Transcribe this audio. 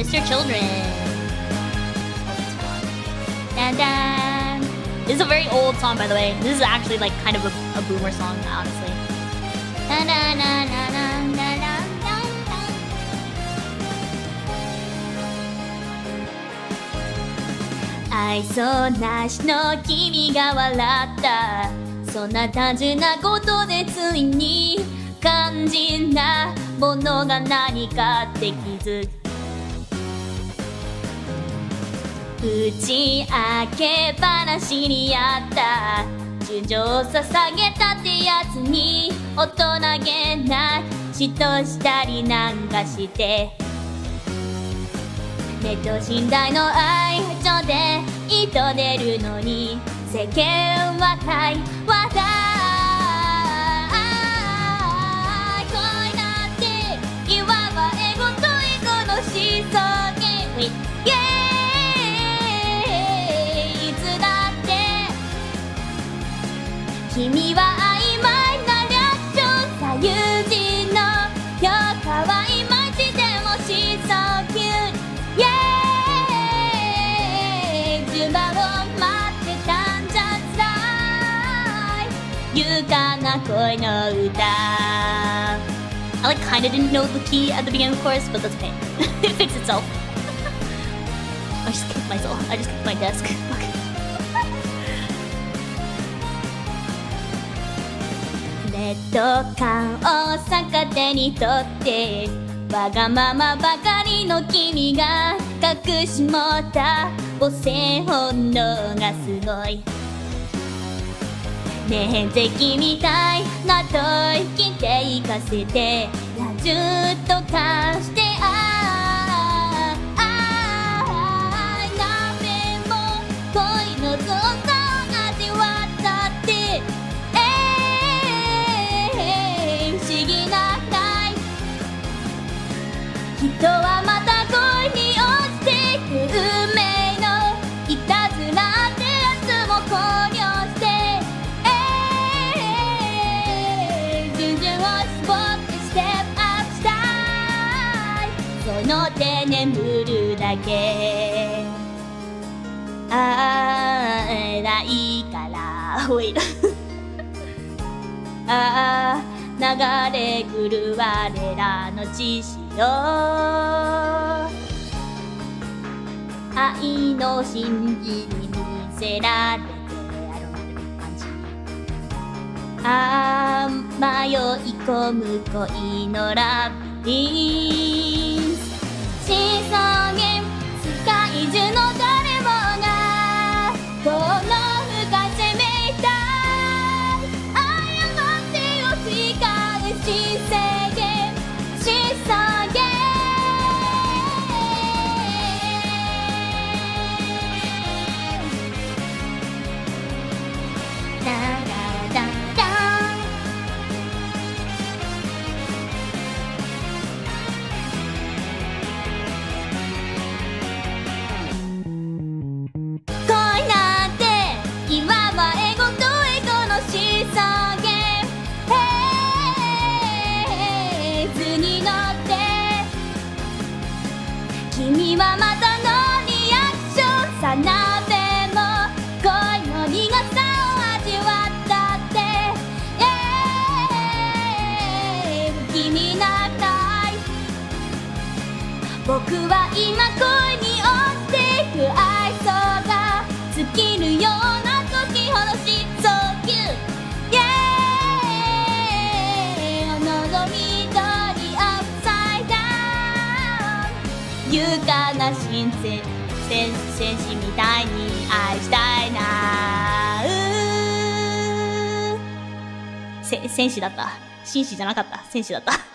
Mr. Children. Dan dan. This is a very old song, by the way. This is actually like kind of a, a boomer song, honestly. Na na na na na na. I 打ち明け話にあった純情を捧げたってやつに大人げない嫉妬したりなんかしてネット信頼の愛情で糸出るのに世間は会話だ恋なんていわばエゴとエゴの思想に君は曖昧なリアクション左右人の評価はいまいちでもしそうキューイエーイ順番を待ってたんじゃさい勇敢な恋の歌 I like kinda didn't know the key at the beginning of the chorus, but that's okay. it fixed itself. I just kicked myself. I just kicked my desk. Fuck. ネット感を逆手にとってわがままばかりの君が隠し持った母性本能がすごい。面積みたいなと生きていかせてずっと貸してああああ鍋も恋の造作を味人はまた恋に落ちてく運命のいたずらってやつも考慮してええ順々を絞ってステップアップしたい。その手眠るだけ。ああないからおい ああ流れ来る我らの血潮愛の真珠に見せられてアロマル感じ。あ迷い込む恋のラビリンス。シソゲ世界中の誰はまたのリアクションさ鍋も恋の苦さを味わったって。えー不気味な愛僕は今恋に落ちていく勇敢な新鮮戦戦士みたいに愛したいな。うせ戦士だった。紳士じゃなかった。戦士だった。